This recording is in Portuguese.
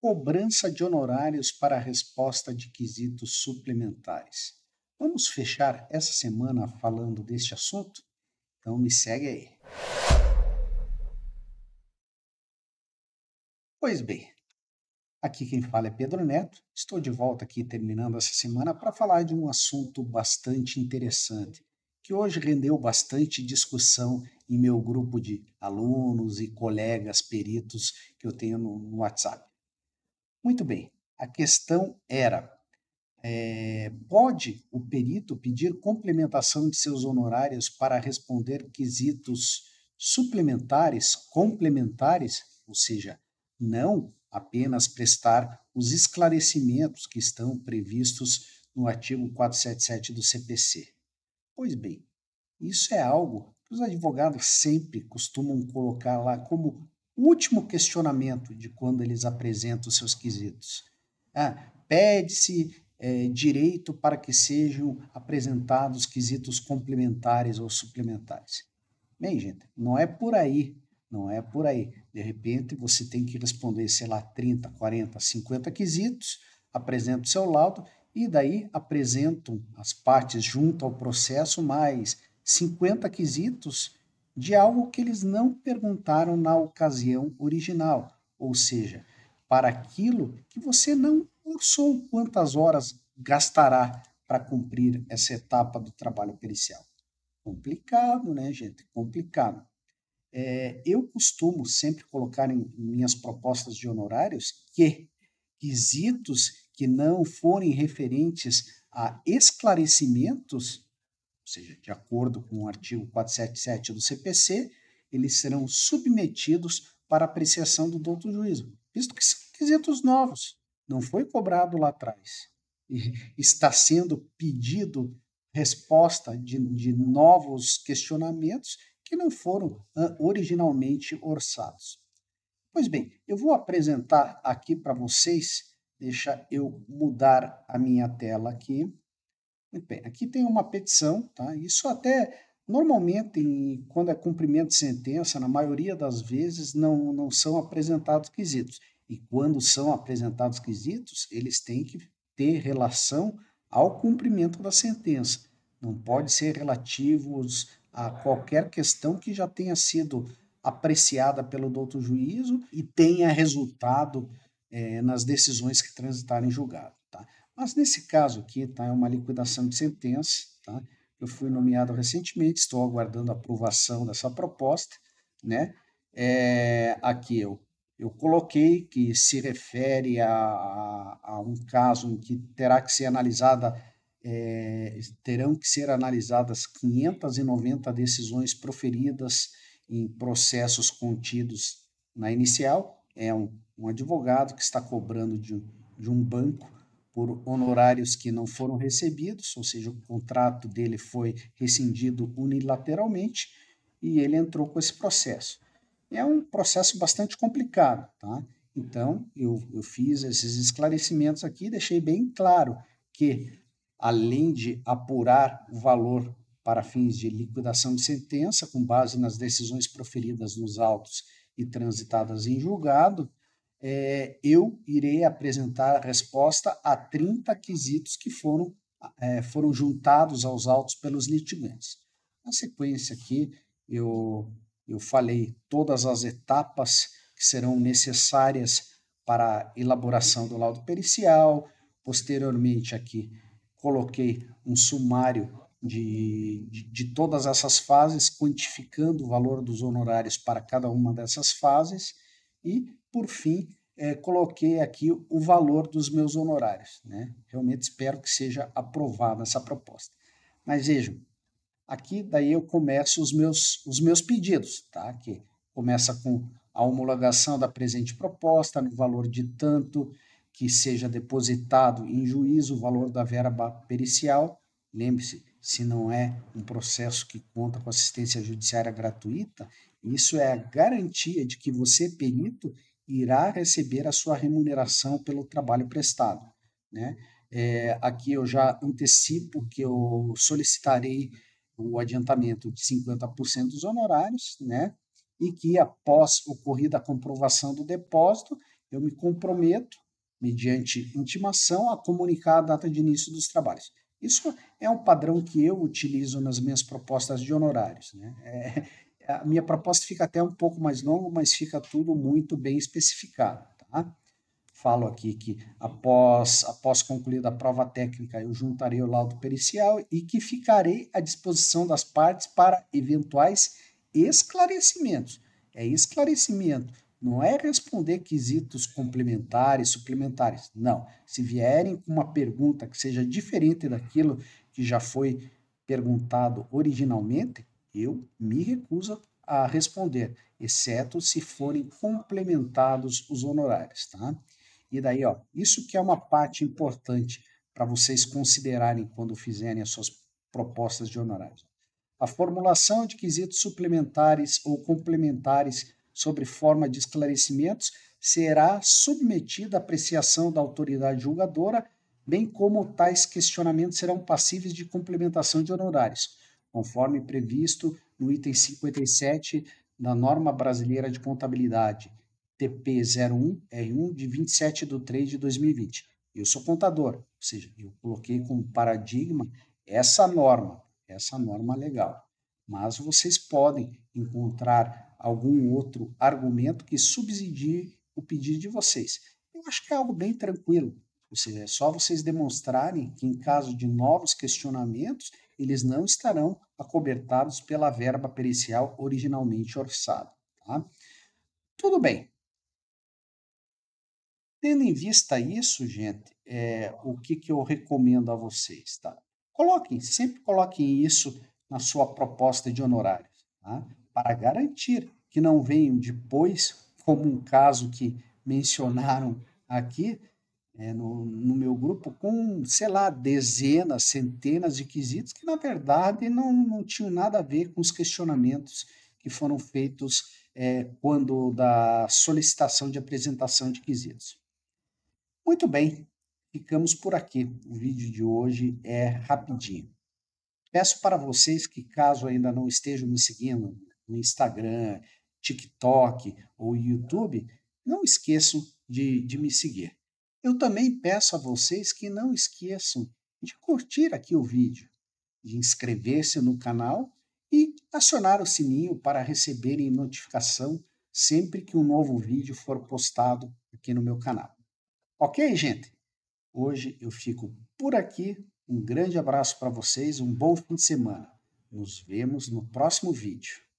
cobrança de honorários para a resposta de quesitos suplementares. Vamos fechar essa semana falando deste assunto? Então me segue aí. Pois bem, aqui quem fala é Pedro Neto. Estou de volta aqui terminando essa semana para falar de um assunto bastante interessante, que hoje rendeu bastante discussão em meu grupo de alunos e colegas peritos que eu tenho no, no WhatsApp. Muito bem, a questão era: é, pode o perito pedir complementação de seus honorários para responder quesitos suplementares, complementares, ou seja, não apenas prestar os esclarecimentos que estão previstos no artigo 477 do CPC. Pois bem, isso é algo que os advogados sempre costumam colocar lá como último questionamento de quando eles apresentam seus quesitos. Ah, Pede-se é, direito para que sejam apresentados quesitos complementares ou suplementares. Bem, gente, não é por aí não é por aí. De repente, você tem que responder, sei lá, 30, 40, 50 quesitos, apresenta o seu laudo e daí apresentam as partes junto ao processo mais 50 quesitos de algo que eles não perguntaram na ocasião original, ou seja, para aquilo que você não orçou quantas horas gastará para cumprir essa etapa do trabalho pericial. Complicado, né, gente? Complicado. É, eu costumo sempre colocar em minhas propostas de honorários que quesitos que não forem referentes a esclarecimentos, seja, de acordo com o artigo 477 do CPC, eles serão submetidos para apreciação do douto juízo, visto que são quesitos novos, não foi cobrado lá atrás. E está sendo pedido resposta de, de novos questionamentos que não foram originalmente orçados. Pois bem, eu vou apresentar aqui para vocês, deixa eu mudar a minha tela aqui. Bem, aqui tem uma petição, tá? Isso até normalmente, em, quando é cumprimento de sentença, na maioria das vezes não, não são apresentados quesitos. E quando são apresentados quesitos, eles têm que ter relação ao cumprimento da sentença. Não pode ser relativos a qualquer questão que já tenha sido apreciada pelo doutor juízo e tenha resultado é, nas decisões que transitarem em julgado. Mas nesse caso aqui, tá, é uma liquidação de sentença. Tá? Eu fui nomeado recentemente, estou aguardando a aprovação dessa proposta. Né? É, aqui eu, eu coloquei que se refere a, a, a um caso em que terá que ser analisada é, terão que ser analisadas 590 decisões proferidas em processos contidos na inicial. É um, um advogado que está cobrando de, de um banco por honorários que não foram recebidos, ou seja, o contrato dele foi rescindido unilateralmente e ele entrou com esse processo. É um processo bastante complicado, tá? Então, eu, eu fiz esses esclarecimentos aqui, deixei bem claro que além de apurar o valor para fins de liquidação de sentença, com base nas decisões proferidas nos autos e transitadas em julgado, é, eu irei apresentar a resposta a 30 quesitos que foram, é, foram juntados aos autos pelos litigantes. Na sequência aqui, eu, eu falei todas as etapas que serão necessárias para a elaboração do laudo pericial, posteriormente aqui coloquei um sumário de, de, de, todas essas fases, quantificando o valor dos honorários para cada uma dessas fases e, por fim, é, coloquei aqui o valor dos meus honorários. Né? Realmente espero que seja aprovada essa proposta. Mas vejam, aqui daí eu começo os meus, os meus pedidos, tá? que começa com a homologação da presente proposta no valor de tanto, que seja depositado em juízo o valor da verba pericial. Lembre-se, se não é um processo que conta com assistência judiciária gratuita, isso é a garantia de que você, perito, irá receber a sua remuneração pelo trabalho prestado. Né? É, aqui eu já antecipo que eu solicitarei o adiantamento de 50% dos honorários, né? e que após ocorrida a comprovação do depósito, eu me comprometo, mediante intimação, a comunicar a data de início dos trabalhos. Isso é um padrão que eu utilizo nas minhas propostas de honorários. Né? É, a minha proposta fica até um pouco mais longa, mas fica tudo muito bem especificado. Tá? Falo aqui que após, após concluída a prova técnica, eu juntarei o laudo pericial e que ficarei à disposição das partes para eventuais esclarecimentos. É esclarecimento, não é responder quesitos complementares, suplementares. Não. Se vierem com uma pergunta que seja diferente daquilo que já foi perguntado originalmente, eu me recuso a responder, exceto se forem complementados os honorários, tá? E daí, ó, isso que é uma parte importante para vocês considerarem quando fizerem as suas propostas de honorários. A formulação de quesitos suplementares ou complementares sobre forma de esclarecimentos será submetida à apreciação da autoridade julgadora, bem como tais questionamentos serão passíveis de complementação de honorários, conforme previsto no item 57 da Norma Brasileira de Contabilidade, TP01R1, de 27 de 3 de 2020. Eu sou contador, ou seja, eu coloquei como paradigma essa norma, essa norma legal. Mas vocês podem encontrar algum outro argumento que subsidie o pedido de vocês. Eu acho que é algo bem tranquilo. Ou seja, é só vocês demonstrarem que, em caso de novos questionamentos, eles não estarão acobertados pela verba pericial originalmente orçada. Tá? Tudo bem. Tendo em vista isso, gente, é, o que, que eu recomendo a vocês? Tá? Coloquem, sempre coloquem isso na sua proposta de honorários. Tá? para garantir que não venham depois, como um caso que mencionaram aqui é, no, no meu grupo, com, sei lá, dezenas, centenas de quesitos que, na verdade, não, não tinham nada a ver com os questionamentos que foram feitos é, quando da solicitação de apresentação de quesitos. Muito bem, ficamos por aqui. O vídeo de hoje é rapidinho. Peço para vocês que, caso ainda não estejam me seguindo no Instagram, TikTok ou YouTube, não esqueçam de, de me seguir. Eu também peço a vocês que não esqueçam de curtir aqui o vídeo, de inscrever-se no canal e acionar o sininho para receberem notificação sempre que um novo vídeo for postado aqui no meu canal. Ok, gente? Hoje eu fico por aqui. Um grande abraço para vocês, um bom fim de semana. Nos vemos no próximo vídeo.